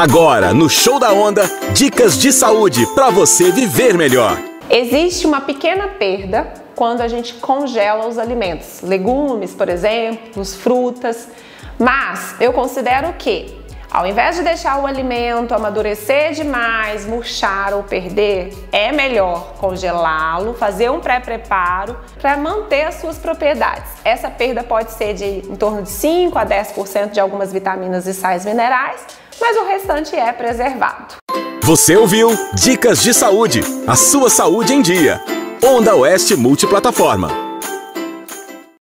Agora, no Show da Onda, dicas de saúde para você viver melhor. Existe uma pequena perda quando a gente congela os alimentos, legumes, por exemplo, frutas, mas eu considero que ao invés de deixar o alimento amadurecer demais, murchar ou perder, é melhor congelá-lo, fazer um pré-preparo para manter as suas propriedades. Essa perda pode ser de em torno de 5 a 10% de algumas vitaminas e sais minerais, mas o restante é preservado. Você ouviu Dicas de Saúde, a sua saúde em dia. Onda Oeste Multiplataforma.